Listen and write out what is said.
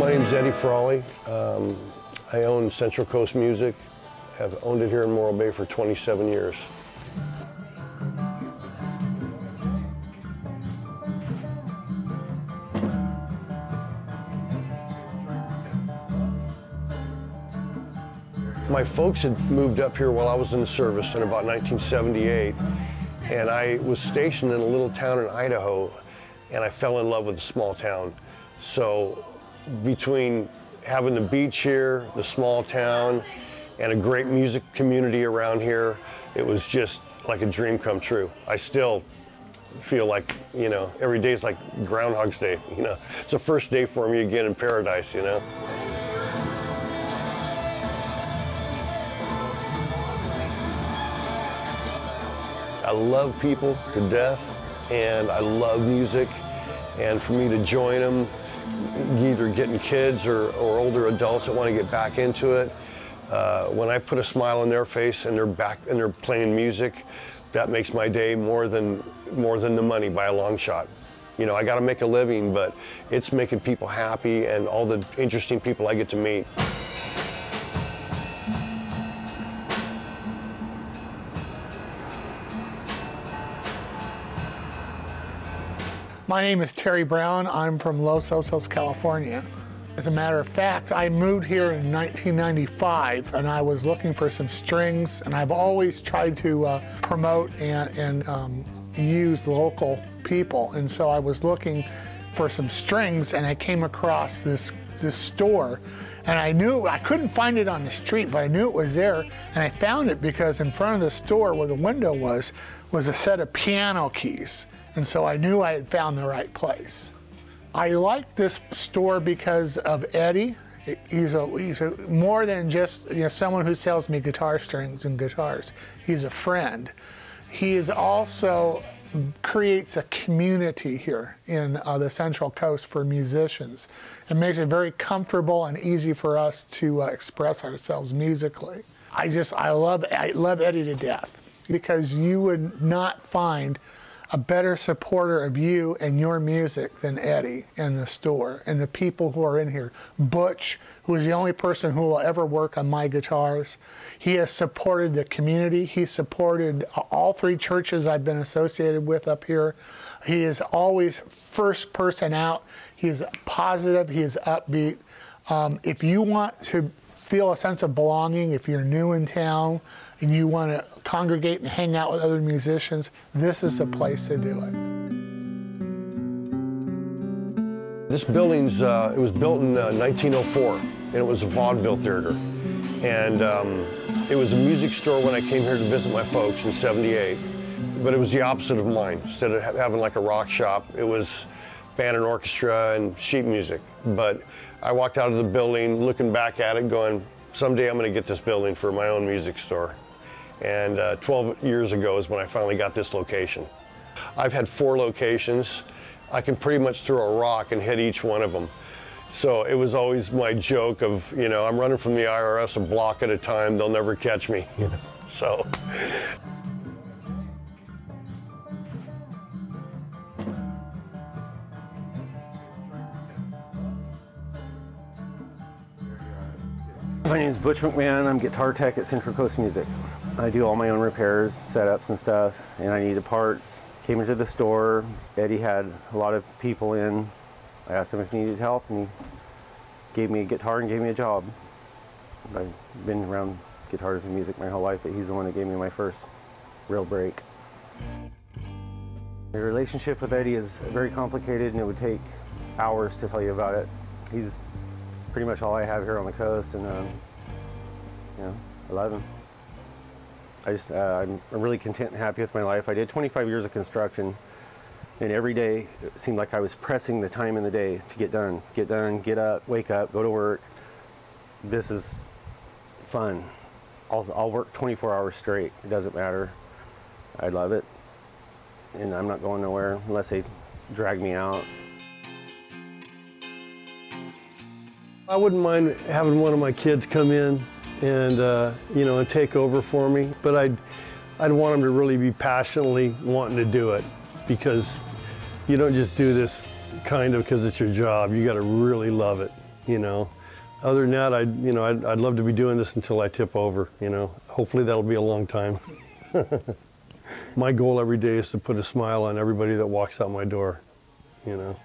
My name's Eddie Frawley. Um, I own Central Coast Music. I've owned it here in Morro Bay for 27 years. My folks had moved up here while I was in the service in about 1978, and I was stationed in a little town in Idaho, and I fell in love with the small town. So between having the beach here, the small town, and a great music community around here, it was just like a dream come true. I still feel like, you know, every day is like Groundhog's Day, you know. It's the first day for me again in paradise, you know. I love people to death and I love music. And for me to join them, either getting kids or, or older adults that want to get back into it, uh, when I put a smile on their face and they're back and they're playing music, that makes my day more than more than the money by a long shot. You know, I got to make a living, but it's making people happy and all the interesting people I get to meet. My name is Terry Brown. I'm from Los Osos, California. As a matter of fact, I moved here in 1995 and I was looking for some strings and I've always tried to uh, promote and, and um, use local people. And so I was looking for some strings and I came across this, this store and I knew, I couldn't find it on the street, but I knew it was there. And I found it because in front of the store where the window was, was a set of piano keys. And so I knew I had found the right place. I like this store because of Eddie. He's a, he's a, more than just you know, someone who sells me guitar strings and guitars. He's a friend. He is also creates a community here in uh, the Central Coast for musicians. It makes it very comfortable and easy for us to uh, express ourselves musically. I just I love I love Eddie to death because you would not find a better supporter of you and your music than Eddie in the store and the people who are in here. Butch, who is the only person who will ever work on my guitars. He has supported the community. He supported all three churches I've been associated with up here. He is always first person out. He is positive. He is upbeat. Um, if you want to feel a sense of belonging, if you're new in town, and you want to congregate and hang out with other musicians, this is the place to do it. This building's, uh, it was built in uh, 1904, and it was a vaudeville theater. And um, it was a music store when I came here to visit my folks in 78. But it was the opposite of mine. Instead of having like a rock shop, it was band and orchestra and sheet music. But I walked out of the building looking back at it going, someday I'm going to get this building for my own music store. And uh, 12 years ago is when I finally got this location. I've had four locations. I can pretty much throw a rock and hit each one of them. So it was always my joke of, you know, I'm running from the IRS a block at a time, they'll never catch me, you know, so. My name is Butch McMahon. I'm guitar tech at Central Coast Music. I do all my own repairs, setups and stuff, and I needed parts. Came into the store, Eddie had a lot of people in. I asked him if he needed help, and he gave me a guitar and gave me a job. I've been around guitars and music my whole life, but he's the one that gave me my first real break. The relationship with Eddie is very complicated, and it would take hours to tell you about it. He's pretty much all I have here on the coast, and um, you know, I love them. I just, uh, I'm really content and happy with my life. I did 25 years of construction, and every day it seemed like I was pressing the time in the day to get done, get done, get up, wake up, go to work. This is fun. I'll, I'll work 24 hours straight. It doesn't matter. I love it, and I'm not going nowhere unless they drag me out. I wouldn't mind having one of my kids come in and uh, you know and take over for me. But I'd I'd want them to really be passionately wanting to do it because you don't just do this kind of because it's your job. You got to really love it. you know. Other than that, I'd, you know, I'd, I'd love to be doing this until I tip over, you know. Hopefully that'll be a long time. My goal every day is to put a smile on everybody that walks out my door, you know.